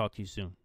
talk to you soon.